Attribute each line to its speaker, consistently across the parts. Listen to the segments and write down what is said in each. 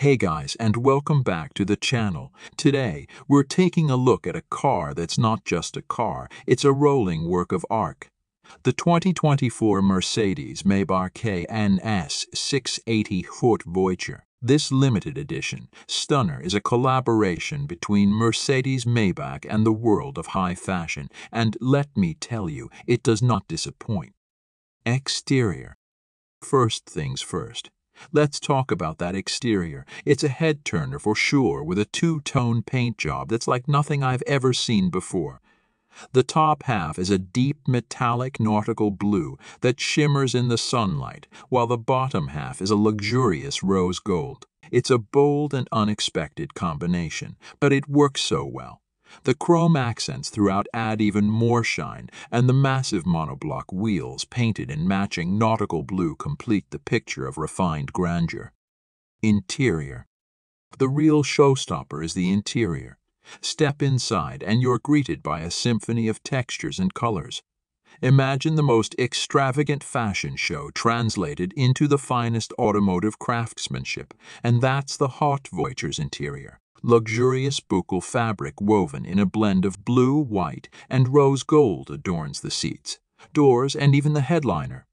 Speaker 1: Hey guys, and welcome back to the channel. Today, we're taking a look at a car that's not just a car, it's a rolling work of art. The 2024 Mercedes Maybach KNS 680 Haute Voiture. This limited edition stunner is a collaboration between Mercedes Maybach and the world of high fashion, and let me tell you, it does not disappoint. Exterior. First things first. Let's talk about that exterior. It's a head turner for sure, with a two tone paint job that's like nothing I've ever seen before. The top half is a deep metallic nautical blue that shimmers in the sunlight, while the bottom half is a luxurious rose gold. It's a bold and unexpected combination, but it works so well. The chrome accents throughout add even more shine, and the massive monoblock wheels painted in matching nautical blue complete the picture of refined grandeur. Interior. The real showstopper is the interior. Step inside, and you're greeted by a symphony of textures and colors. Imagine the most extravagant fashion show translated into the finest automotive craftsmanship, and that's the Haute Voiture's interior luxurious bouclé fabric woven in a blend of blue, white, and rose gold adorns the seats, doors, and even the headliner.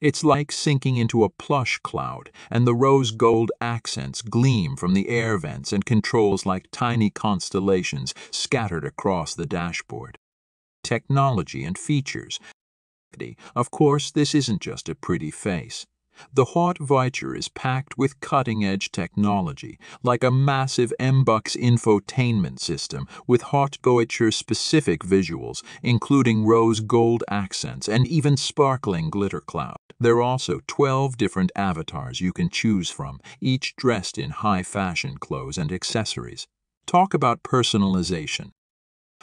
Speaker 1: It's like sinking into a plush cloud, and the rose gold accents gleam from the air vents and controls like tiny constellations scattered across the dashboard. Technology and features. Of course, this isn't just a pretty face. The Haute Voiture is packed with cutting-edge technology, like a massive MBUX infotainment system with Haute Voiture-specific visuals, including rose gold accents and even sparkling glitter cloud. There are also 12 different avatars you can choose from, each dressed in high-fashion clothes and accessories. Talk about personalization.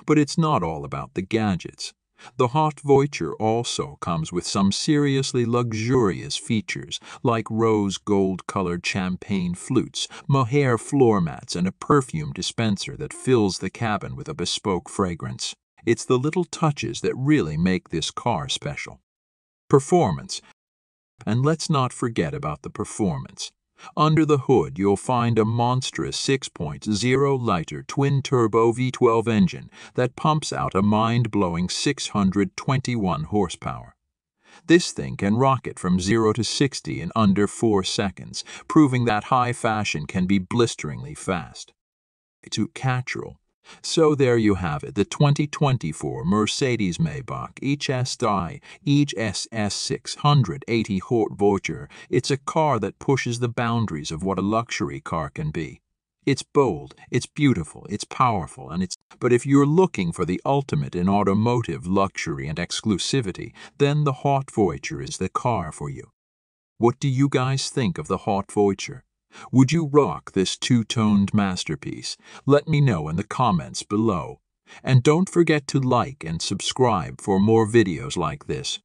Speaker 1: But it's not all about the gadgets. The Haute Voiture also comes with some seriously luxurious features like rose gold colored champagne flutes, mohair floor mats, and a perfume dispenser that fills the cabin with a bespoke fragrance. It's the little touches that really make this car special. Performance. And let's not forget about the performance. Under the hood, you'll find a monstrous 6.0 liter twin turbo V12 engine that pumps out a mind blowing 621 horsepower. This thing can rocket from 0 to 60 in under 4 seconds, proving that high fashion can be blisteringly fast. To Catrol, so there you have it, the 2024 Mercedes Maybach HSI EHSS 680 Haute Voiture. It's a car that pushes the boundaries of what a luxury car can be. It's bold, it's beautiful, it's powerful, and it's but if you're looking for the ultimate in automotive luxury and exclusivity, then the Haute Voiture is the car for you. What do you guys think of the Haute Voiture? Would you rock this two-toned masterpiece? Let me know in the comments below. And don't forget to like and subscribe for more videos like this.